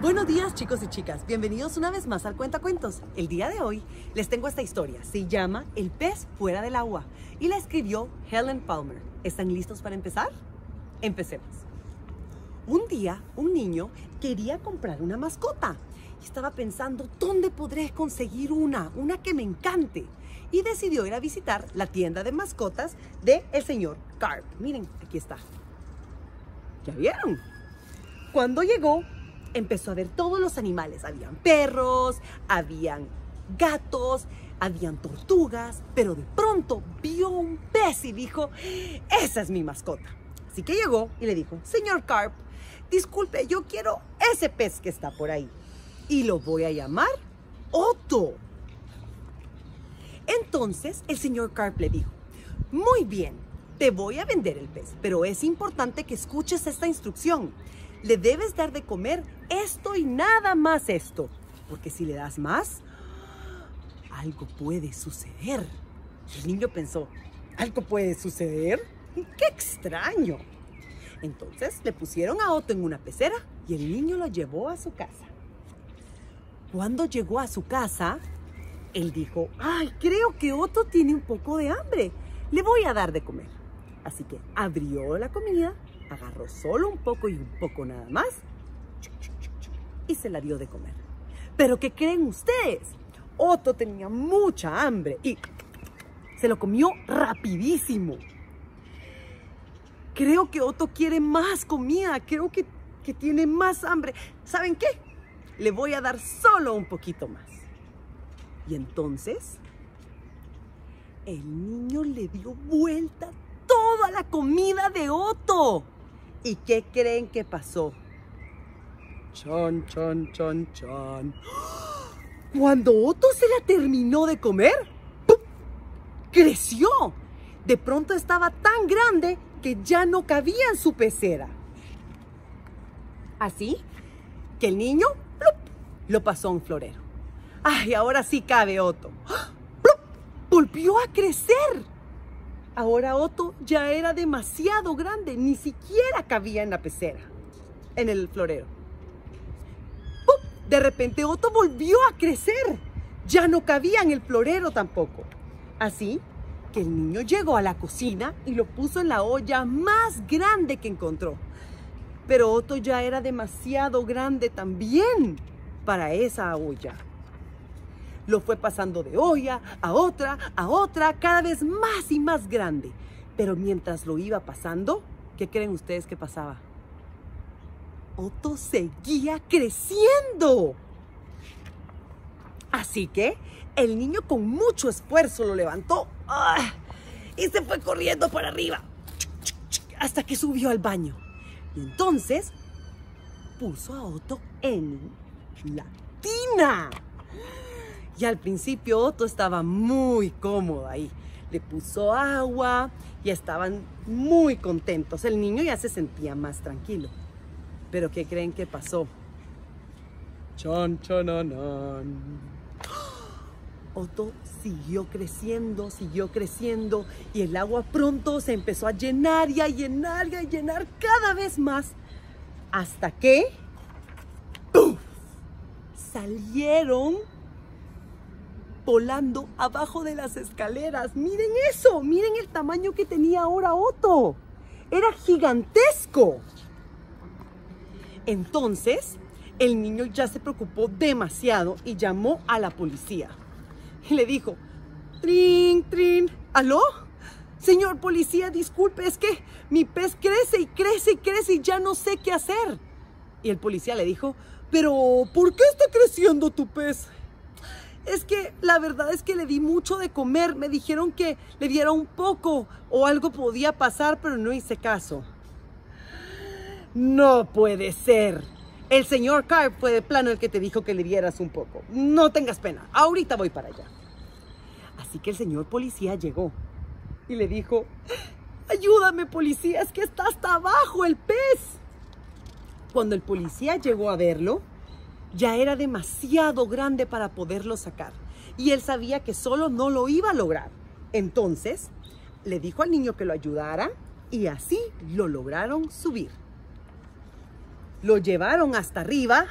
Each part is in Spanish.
Buenos días chicos y chicas, bienvenidos una vez más al Cuentacuentos. El día de hoy les tengo esta historia, se llama El pez fuera del agua y la escribió Helen Palmer. ¿Están listos para empezar? Empecemos. Un día un niño quería comprar una mascota y estaba pensando dónde podré conseguir una, una que me encante. Y decidió ir a visitar la tienda de mascotas de el señor Carp. Miren, aquí está. ¿Ya vieron? Cuando llegó, empezó a ver todos los animales. Habían perros, habían gatos, habían tortugas, pero de pronto vio un pez y dijo, esa es mi mascota. Así que llegó y le dijo, señor Carp, disculpe, yo quiero ese pez que está por ahí. Y lo voy a llamar Otto. Entonces el señor Carp le dijo, muy bien, te voy a vender el pez, pero es importante que escuches esta instrucción. Le debes dar de comer esto y nada más esto, porque si le das más, algo puede suceder. El niño pensó, ¿algo puede suceder? ¡Qué extraño! Entonces le pusieron a Otto en una pecera y el niño lo llevó a su casa. Cuando llegó a su casa, él dijo, ay, creo que Otto tiene un poco de hambre. Le voy a dar de comer. Así que abrió la comida, agarró solo un poco y un poco nada más y se la dio de comer. Pero ¿qué creen ustedes? Otto tenía mucha hambre y se lo comió rapidísimo. Creo que Otto quiere más comida, creo que, que tiene más hambre. ¿Saben qué? Le voy a dar solo un poquito más. Y entonces el niño le dio vuelta toda la comida de Otto. ¿Y qué creen que pasó? Chan, chan, chan, chan. Cuando Otto se la terminó de comer, ¡pum! creció. De pronto estaba tan grande que ya no cabía en su pecera. Así que el niño ¡plup! lo pasó a un florero. ¡Ay, ahora sí cabe Otto! ¡Plup! Volvió a crecer. Ahora Otto ya era demasiado grande, ni siquiera cabía en la pecera, en el florero. ¡Pum! De repente Otto volvió a crecer, ya no cabía en el florero tampoco. Así que el niño llegó a la cocina y lo puso en la olla más grande que encontró. Pero Otto ya era demasiado grande también para esa olla. Lo fue pasando de olla a otra, a otra, cada vez más y más grande. Pero mientras lo iba pasando, ¿qué creen ustedes que pasaba? Otto seguía creciendo. Así que el niño con mucho esfuerzo lo levantó ¡ah! y se fue corriendo para arriba hasta que subió al baño. Y entonces puso a Otto en la tina. Y al principio Otto estaba muy cómodo ahí. Le puso agua y estaban muy contentos. El niño ya se sentía más tranquilo. Pero ¿qué creen que pasó? Chan, chananan. Otto siguió creciendo, siguió creciendo y el agua pronto se empezó a llenar y a llenar y a llenar cada vez más hasta que ¡puf! salieron volando abajo de las escaleras. Miren eso, miren el tamaño que tenía ahora Otto. Era gigantesco. Entonces, el niño ya se preocupó demasiado y llamó a la policía. Y le dijo, trin, trin, ¿aló? Señor policía, disculpe, es que mi pez crece y crece y crece y ya no sé qué hacer. Y el policía le dijo, pero ¿por qué está creciendo tu pez? Es que la verdad es que le di mucho de comer. Me dijeron que le diera un poco o algo podía pasar, pero no hice caso. No puede ser. El señor Carp fue de plano el que te dijo que le dieras un poco. No tengas pena. Ahorita voy para allá. Así que el señor policía llegó y le dijo, ayúdame policía, es que está hasta abajo el pez. Cuando el policía llegó a verlo, ya era demasiado grande para poderlo sacar. Y él sabía que solo no lo iba a lograr. Entonces, le dijo al niño que lo ayudara y así lo lograron subir. Lo llevaron hasta arriba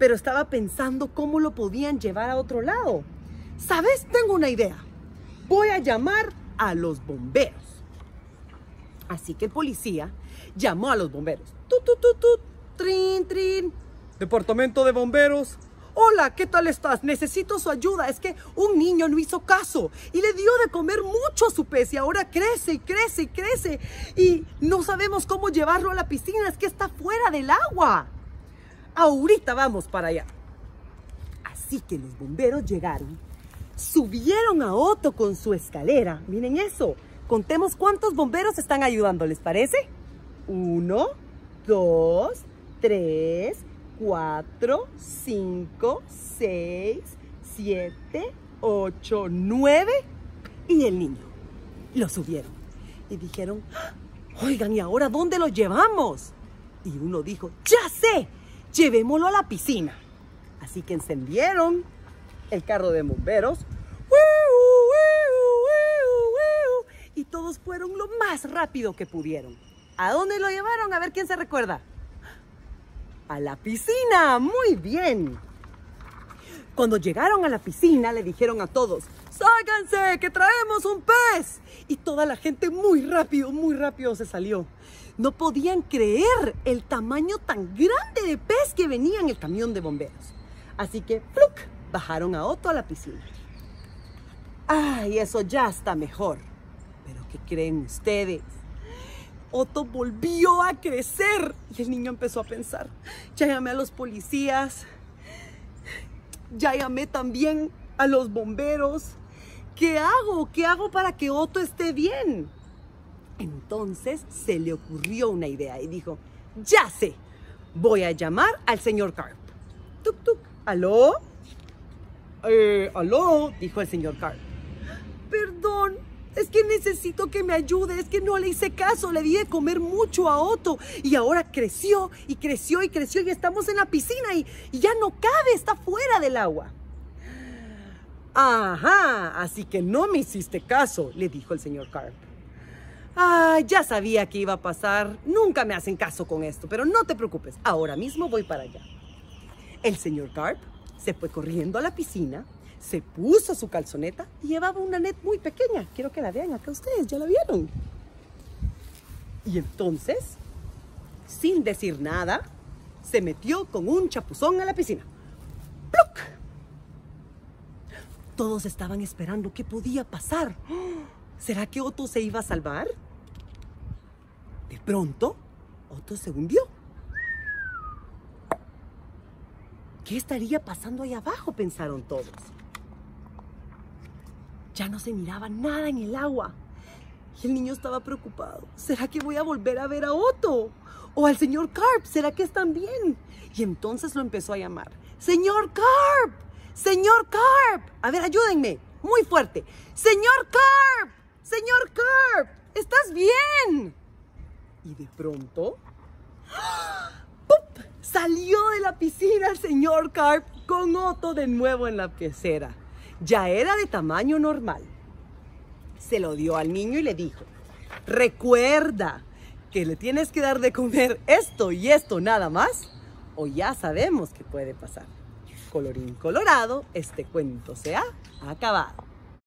pero estaba pensando cómo lo podían llevar a otro lado. ¿Sabes? Tengo una idea. Voy a llamar a los bomberos. Así que el policía llamó a los bomberos. Trin, trin. Departamento de bomberos. Hola, ¿qué tal estás? Necesito su ayuda. Es que un niño no hizo caso y le dio de comer mucho a su pez y ahora crece y crece y crece y no sabemos cómo llevarlo a la piscina. Es que está fuera del agua. Ahorita vamos para allá. Así que los bomberos llegaron, subieron a Otto con su escalera. Miren eso. Contemos cuántos bomberos están ayudando, ¿les parece? Uno, dos, tres, cuatro, cinco, seis, siete, ocho, nueve y el niño. Lo subieron y dijeron, ¡Ah! oigan, ¿y ahora dónde lo llevamos? Y uno dijo, ya sé, llevémoslo a la piscina. Así que encendieron el carro de bomberos y todos fueron lo más rápido que pudieron. ¿A dónde lo llevaron? A ver quién se recuerda. A la piscina. Muy bien. Cuando llegaron a la piscina le dijeron a todos, ¡Sáquense, que traemos un pez! Y toda la gente muy rápido, muy rápido se salió. No podían creer el tamaño tan grande de pez que venía en el camión de bomberos. Así que, ¡pluc! bajaron a Otto a la piscina. ¡Ay, eso ya está mejor! Pero ¿qué creen ustedes? Otto volvió a crecer y el niño empezó a pensar, ya llamé a los policías, ya llamé también a los bomberos, ¿qué hago? ¿Qué hago para que Otto esté bien? Entonces se le ocurrió una idea y dijo, ya sé, voy a llamar al señor Carp. Tuk, tuk, ¿aló? Eh, ¿aló? Dijo el señor Carp. Perdón, es que necesito que me ayude, es que no le hice caso, le di de comer mucho a Otto y ahora creció y creció y creció y estamos en la piscina y, ya no cabe, está fuera del agua. Ajá, así que no me hiciste caso, le dijo el señor Carp. Ah, ya sabía que iba a pasar, nunca me hacen caso con esto, pero no te preocupes, ahora mismo voy para allá. El señor Carp se fue corriendo a la piscina se puso su calzoneta y llevaba una net muy pequeña. Quiero que la vean acá ustedes, ya la vieron. Y entonces, sin decir nada, se metió con un chapuzón a la piscina. ¡Pluc! Todos estaban esperando qué podía pasar. ¿Será que Otto se iba a salvar? De pronto, Otto se hundió. ¿Qué estaría pasando ahí abajo? Pensaron todos. Ya no se miraba nada en el agua. Y el niño estaba preocupado. ¿Será que voy a volver a ver a Otto? ¿O al señor Carp? ¿Será que están bien? Y entonces lo empezó a llamar. ¡Señor Carp! ¡Señor Carp! A ver, ayúdenme. Muy fuerte. ¡Señor Carp! ¡Señor Carp! ¿Estás bien? Y de pronto... ¡pup! Salió de la piscina el señor Carp con Otto de nuevo en la pecera ya era de tamaño normal. Se lo dio al niño y le dijo, recuerda que le tienes que dar de comer esto y esto nada más, o ya sabemos qué puede pasar. Colorín colorado, este cuento se ha acabado.